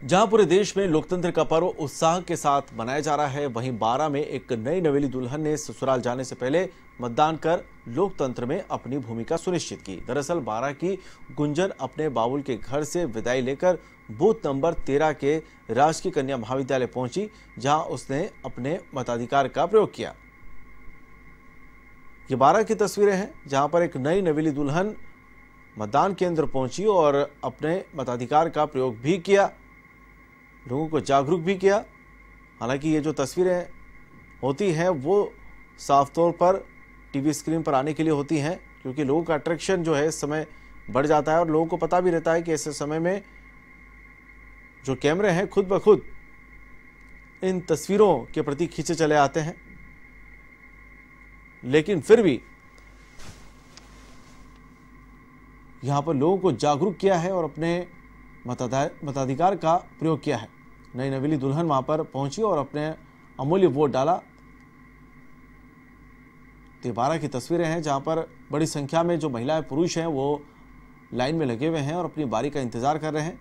जहाँ पूरे देश में लोकतंत्र का पर्व उत्साह के साथ मनाया जा रहा है, वहीं बारह में एक नई नवेली दुल्हन ने ससुराल जाने से पहले मतदान कर लोकतंत्र में अपनी भूमिका सुनिश्चित की। दरअसल बारह की गुंजन अपने बाबुल के घर से विदाई लेकर बूथ नंबर तेरह के राजकीय कन्या महाविद्यालय पहुँची, जहाँ उसने अपने मताधिकार का प्रयोग किया। ये बारह की तस्वीरें हैं, जहाँ पर एक नई नवेली दुल्हन मतदान केंद्र पहुँची और अपने मताधिकार का प्रयोग भी किया। लोगों को जागरूक भी किया। हालाँकि ये जो तस्वीरें होती हैं, वो साफ़ तौर पर टीवी स्क्रीन पर आने के लिए होती हैं, क्योंकि लोगों का अट्रैक्शन जो है इस समय बढ़ जाता है और लोगों को पता भी रहता है कि ऐसे समय में जो कैमरे हैं, खुद ब खुद इन तस्वीरों के प्रति खींचे चले आते हैं। लेकिन फिर भी यहाँ पर लोगों को जागरूक किया है और अपने मताधिकार का प्रयोग किया है। नई नवेली दुल्हन वहाँ पर पहुँची और अपने अमूल्य वोट डाला। बारह की तस्वीरें हैं जहाँ पर बड़ी संख्या में जो महिलाएँ पुरुष हैं वो लाइन में लगे हुए हैं और अपनी बारी का इंतज़ार कर रहे हैं।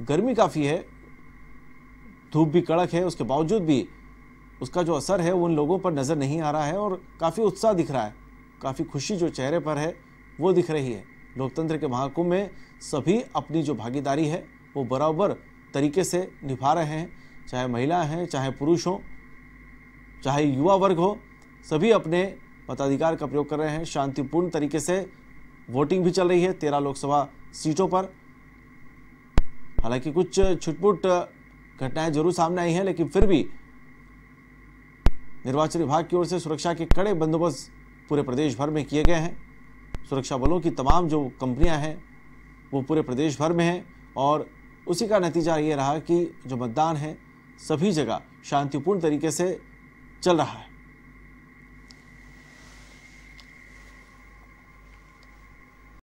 गर्मी काफ़ी है, धूप भी कड़क है, उसके बावजूद भी उसका जो असर है वो उन लोगों पर नज़र नहीं आ रहा है और काफ़ी उत्साह दिख रहा है। काफ़ी खुशी जो चेहरे पर है वो दिख रही है। लोकतंत्र के महाकुंभ में सभी अपनी जो भागीदारी है वो बराबर तरीके से निभा रहे हैं, चाहे महिला हैं, चाहे पुरुष हों, चाहे युवा वर्ग हो, सभी अपने मताधिकार का प्रयोग कर रहे हैं। शांतिपूर्ण तरीके से वोटिंग भी चल रही है तेरह लोकसभा सीटों पर। हालाँकि कुछ छुटपुट घटनाएँ ज़रूर सामने आई हैं, लेकिन फिर भी निर्वाचन विभाग की ओर से सुरक्षा के कड़े बंदोबस्त पूरे प्रदेश भर में किए गए हैं। सुरक्षा बलों की तमाम जो कंपनियाँ हैं, वो पूरे प्रदेश भर में हैं और उसी का नतीजा ये रहा कि जो मतदान है, सभी जगह शांतिपूर्ण तरीके से चल रहा है।